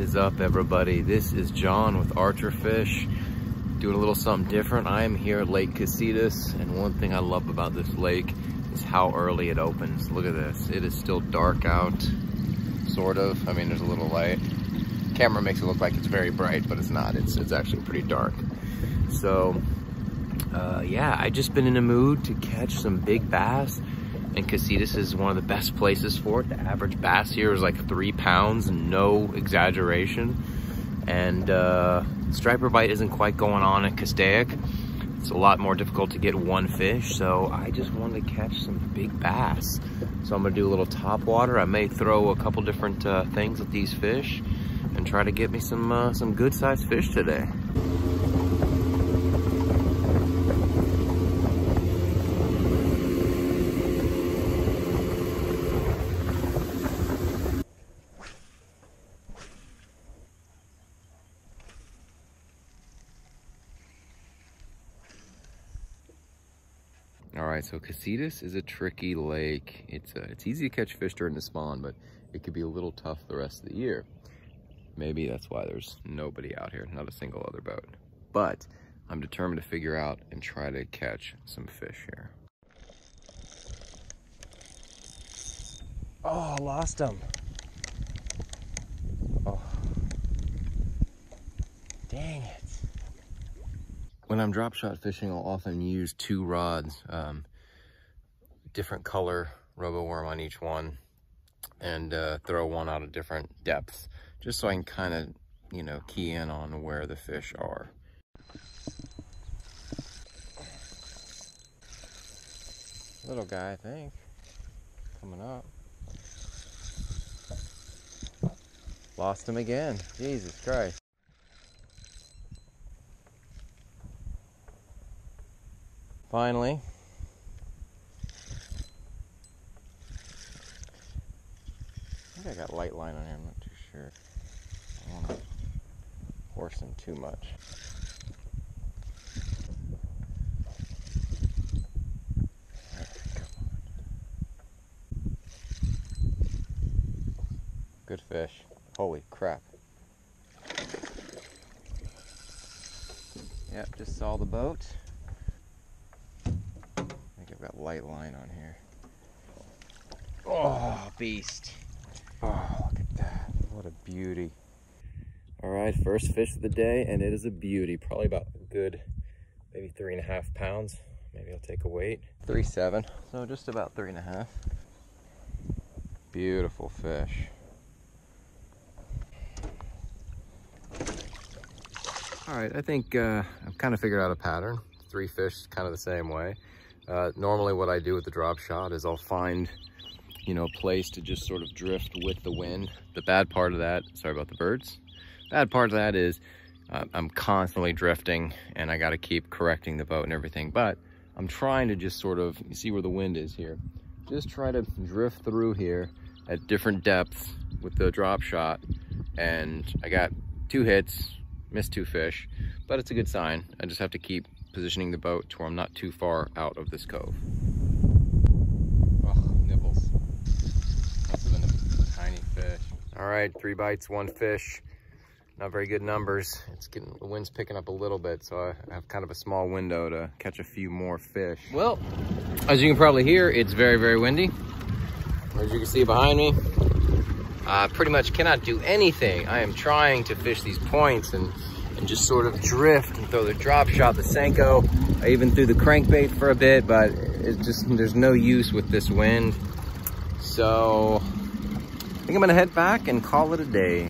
is up everybody? This is John with Archer Fish, doing a little something different. I am here at Lake Casitas, and one thing I love about this lake is how early it opens. Look at this, it is still dark out, sort of. I mean, there's a little light. Camera makes it look like it's very bright, but it's not. It's, it's actually pretty dark. So, uh, yeah, I just been in a mood to catch some big bass and Casitas is one of the best places for it. The average bass here is like three pounds, no exaggeration. And uh, striper bite isn't quite going on at Castaic. It's a lot more difficult to get one fish, so I just wanted to catch some big bass. So I'm gonna do a little top water. I may throw a couple different uh, things at these fish and try to get me some uh, some good sized fish today. All right, so Casitas is a tricky lake. It's uh, it's easy to catch fish during the spawn, but it could be a little tough the rest of the year. Maybe that's why there's nobody out here, not a single other boat. But I'm determined to figure out and try to catch some fish here. Oh, I lost them. Oh. Dang it when I'm drop shot fishing, I'll often use two rods, um, different color RoboWorm on each one, and uh, throw one out of different depths, just so I can kind of, you know, key in on where the fish are. Little guy, I think, coming up. Lost him again. Jesus Christ. Finally. Think I got light line on here, I'm not too sure. I don't want to horse him too much. Good fish. Holy crap. Yep, just saw the boat I think I've got light line on here. Oh, beast. Oh, look at that. What a beauty. All right, first fish of the day, and it is a beauty. Probably about a good, maybe three and a half pounds. Maybe I'll take a weight. Three seven, so just about three and a half. Beautiful fish. All right, I think uh, I've kind of figured out a pattern. Three fish, kind of the same way. Uh, normally what I do with the drop shot is I'll find, you know, place to just sort of drift with the wind. The bad part of that, sorry about the birds. Bad part of that is uh, I'm constantly drifting and I got to keep correcting the boat and everything. But I'm trying to just sort of, you see where the wind is here. Just try to drift through here at different depths with the drop shot. And I got two hits, missed two fish, but it's a good sign. I just have to keep positioning the boat to where I'm not too far out of this cove. Oh, nibbles. Must have been a tiny fish. All right, three bites, one fish. Not very good numbers. It's getting, the wind's picking up a little bit, so I have kind of a small window to catch a few more fish. Well, as you can probably hear, it's very, very windy. As you can see behind me, I pretty much cannot do anything. I am trying to fish these points and and just sort of drift and throw the drop shot, the Senko. I even threw the crankbait for a bit, but it just, there's no use with this wind. So think I'm gonna head back and call it a day.